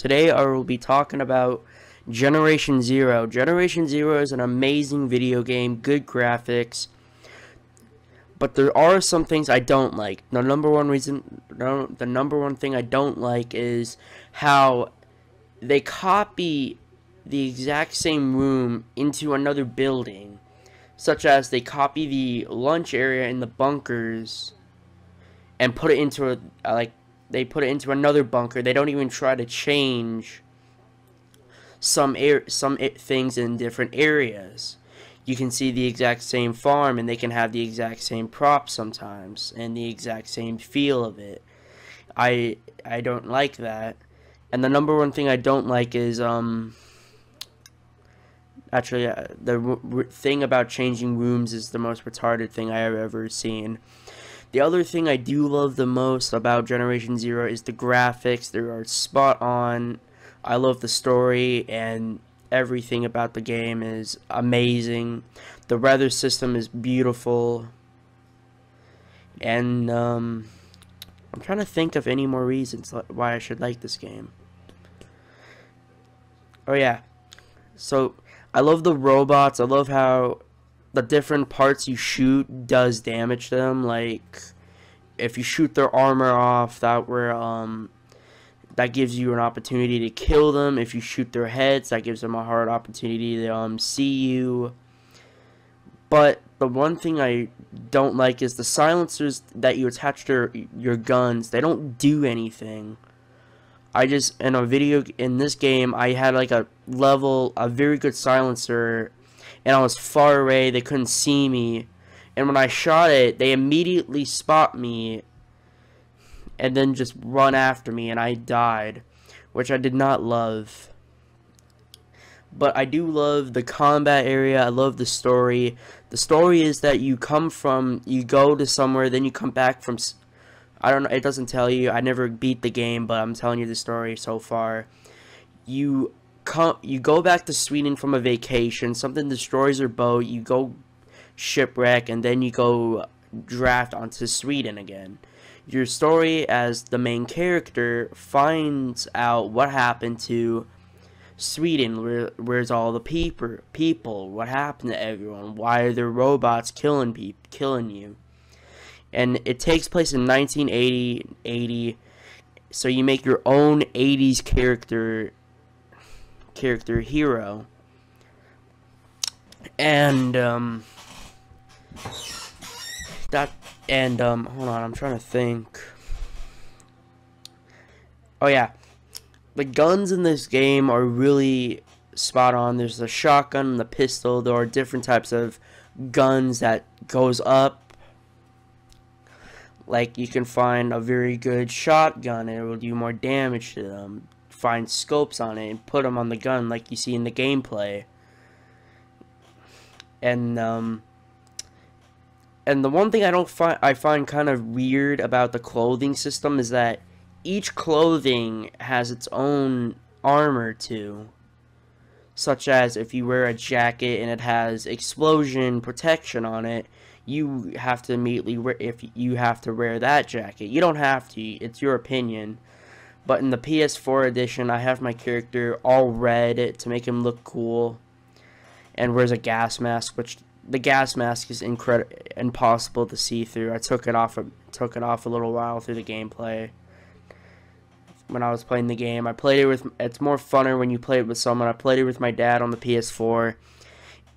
Today I will be talking about Generation Zero. Generation Zero is an amazing video game, good graphics, but there are some things I don't like. The number one reason, the number one thing I don't like is how they copy the exact same room into another building, such as they copy the lunch area in the bunkers and put it into a like they put it into another bunker. They don't even try to change some air some things in different areas. You can see the exact same farm and they can have the exact same props sometimes and the exact same feel of it. I I don't like that. And the number one thing I don't like is um actually uh, the thing about changing rooms is the most retarded thing I have ever seen. The other thing I do love the most about Generation Zero is the graphics. They are spot on. I love the story and everything about the game is amazing. The weather system is beautiful. And um, I'm trying to think of any more reasons why I should like this game. Oh yeah. So I love the robots. I love how the different parts you shoot does damage them. Like if you shoot their armor off, that where um that gives you an opportunity to kill them. If you shoot their heads, that gives them a hard opportunity to um see you. But the one thing I don't like is the silencers that you attach to your guns. They don't do anything. I just in a video in this game I had like a level a very good silencer and I was far away, they couldn't see me. And when I shot it, they immediately spot me and then just run after me and I died, which I did not love. But I do love the combat area. I love the story. The story is that you come from, you go to somewhere, then you come back from, I don't know, it doesn't tell you. I never beat the game, but I'm telling you the story so far. You come you go back to Sweden from a vacation, something destroys your boat, you go shipwreck, and then you go draft onto Sweden again. Your story as the main character finds out what happened to Sweden, where, where's all the people, people, what happened to everyone, why are there robots killing people, killing you. And it takes place in 1980, 80, so you make your own 80s character character hero. And um that and um hold on, I'm trying to think. Oh yeah. The guns in this game are really spot on. There's the shotgun the pistol. There are different types of guns that goes up. Like you can find a very good shotgun and it will do more damage to them find scopes on it and put them on the gun like you see in the gameplay. And um, and the one thing I don't find I find kind of weird about the clothing system is that each clothing has its own armor too. Such as if you wear a jacket and it has explosion protection on it, you have to immediately wear if you have to wear that jacket. You don't have to, it's your opinion. But in the PS4 edition, I have my character all red to make him look cool. And wears a gas mask, which the gas mask is incredible, impossible to see through. I took it off, took it off a little while through the gameplay. When I was playing the game, I played it with. It's more funner when you play it with someone. I played it with my dad on the PS4.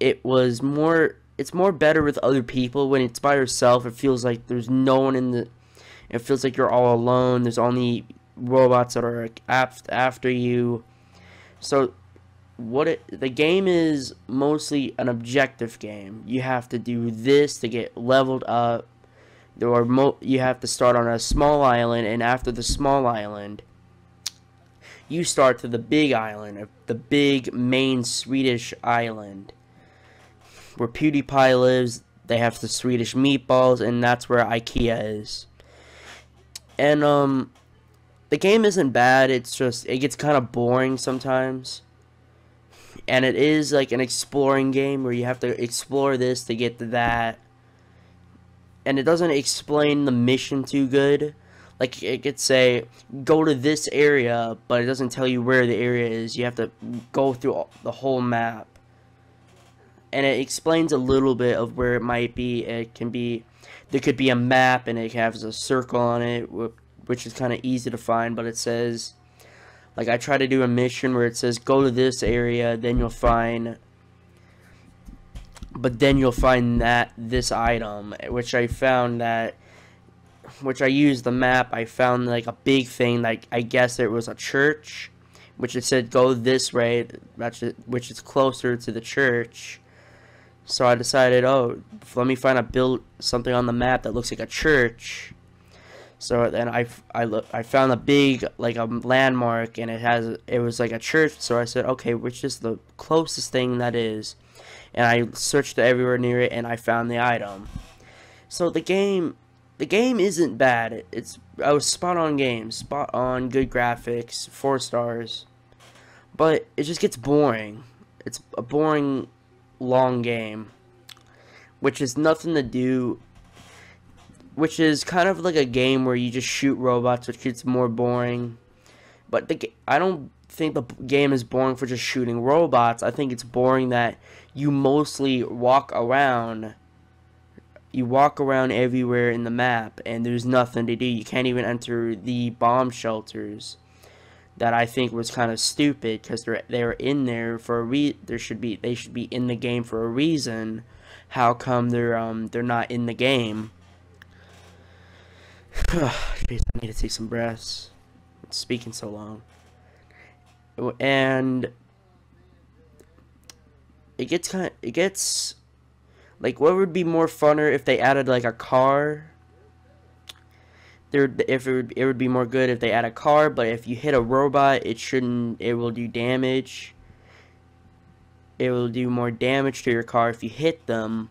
It was more. It's more better with other people. When it's by yourself, it feels like there's no one in the. It feels like you're all alone. There's only robots that are after you. So what it the game is mostly an objective game. You have to do this to get leveled up. There are mo you have to start on a small island and after the small island you start to the big island, the big main Swedish island where PewDiePie lives. They have the Swedish meatballs and that's where IKEA is. And um the game isn't bad, it's just, it gets kind of boring sometimes. And it is like an exploring game where you have to explore this to get to that. And it doesn't explain the mission too good. like it could say go to this area, but it doesn't tell you where the area is. You have to go through the whole map. And it explains a little bit of where it might be. It can be there could be a map and it has a circle on it, which is kind of easy to find, but it says like I try to do a mission where it says go to this area, then you'll find but then you'll find that this item which I found that which I used the map I found like a big thing like I guess it was a church which it said go this way which is closer to the church. So I decided oh let me find a build something on the map that looks like a church so then I, I, look, I found a big like a landmark and it has it was like a church. So I said okay which is the closest thing that is? And I searched everywhere near it and I found the item. So the game the game isn't bad. It's I was spot on game spot on good graphics four stars. But it just gets boring. It's a boring long game which is nothing to do which is kind of like a game where you just shoot robots, which gets more boring. But the I don't think the game is boring for just shooting robots. I think it's boring that you mostly walk around. You walk around everywhere in the map, and there's nothing to do. You can't even enter the bomb shelters. That I think was kind of stupid because they're they're in there for a re. There should be they should be in the game for a reason. How come they're um they're not in the game? Jeez, I need to take some breaths. Speaking so long. And it gets kind of, it gets like what would be more funner if they added like a car there if it would, it would be more good if they add a car but if you hit a robot it shouldn't it will do damage it will do more damage to your car if you hit them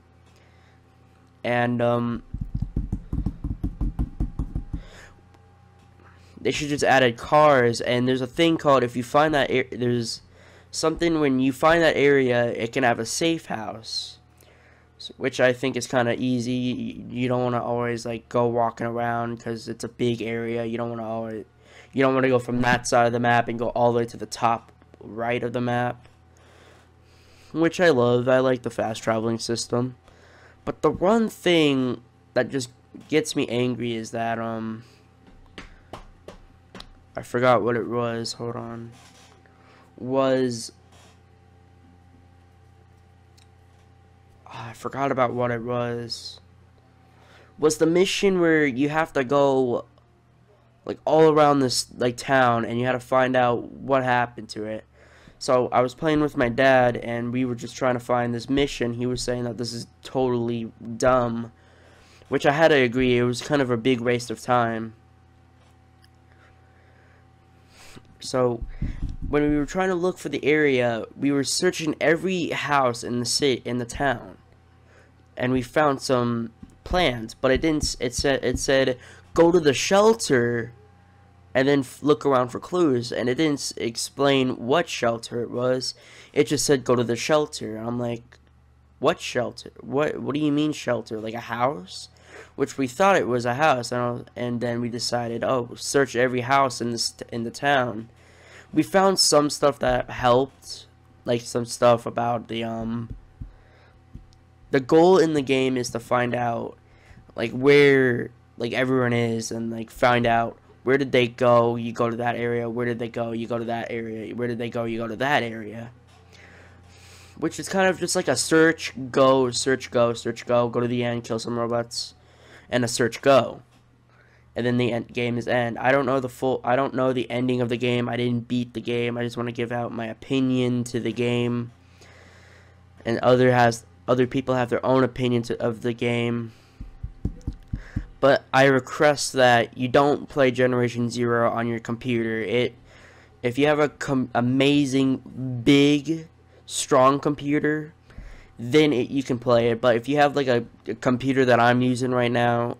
and um they should just added cars and there's a thing called if you find that there's something when you find that area it can have a safe house. Which I think is kind of easy you don't want to always like go walking around because it's a big area you don't want to always you don't want to go from that side of the map and go all the way to the top right of the map. Which I love I like the fast traveling system. But the one thing that just gets me angry is that um I forgot what it was. Hold on. Was I forgot about what it was. Was the mission where you have to go like all around this like town and you had to find out what happened to it. So I was playing with my dad and we were just trying to find this mission. He was saying that this is totally dumb, which I had to agree. It was kind of a big waste of time. So when we were trying to look for the area, we were searching every house in the city in the town, and we found some plans. But it didn't. It said it said go to the shelter, and then look around for clues. And it didn't explain what shelter it was. It just said go to the shelter. I'm like, what shelter? What What do you mean shelter? Like a house? Which we thought it was a house, and, and then we decided, oh, search every house in this in the town. We found some stuff that helped, like some stuff about the um. The goal in the game is to find out, like where like everyone is, and like find out where did they go. You go to that area. Where did they go? You go to that area. Where did they go? You go to that area which is kind of just like a search, go, search, go, search, go, go to the end, kill some robots and a search go. And then the end, game is end. I don't know the full. I don't know the ending of the game. I didn't beat the game. I just want to give out my opinion to the game. And other has other people have their own opinions of the game. But I request that you don't play Generation Zero on your computer. It, if you have a amazing, big, strong computer, then it, you can play it. But if you have like a, a, computer that I'm using right now,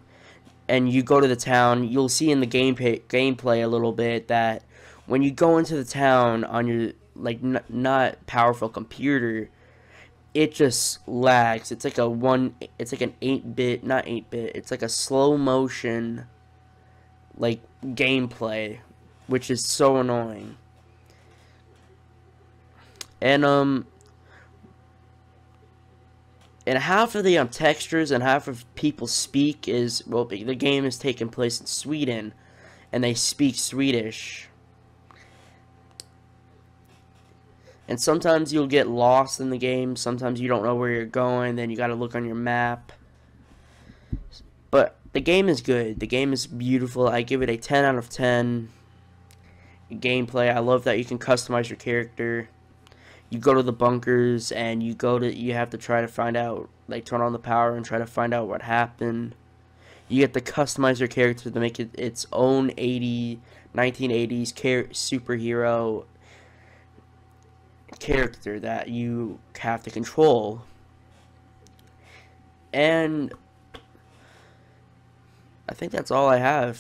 and you go to the town, you'll see in the gameplay gameplay a little bit that when you go into the town on your like not powerful computer, it just lags. It's like a one. It's like an eight bit, not eight bit. It's like a slow motion like gameplay, which is so annoying. And um and half of the um, textures and half of people speak is well the game is taking place in Sweden and they speak Swedish. And sometimes you'll get lost in the game, sometimes you don't know where you're going, then you got to look on your map. But the game is good. The game is beautiful. I give it a 10 out of 10. Gameplay, I love that you can customize your character you go to the bunkers and you go to you have to try to find out like turn on the power and try to find out what happened. You get to customize your character to make it its own 80 1980s char- superhero character that you have to control. And I think that's all I have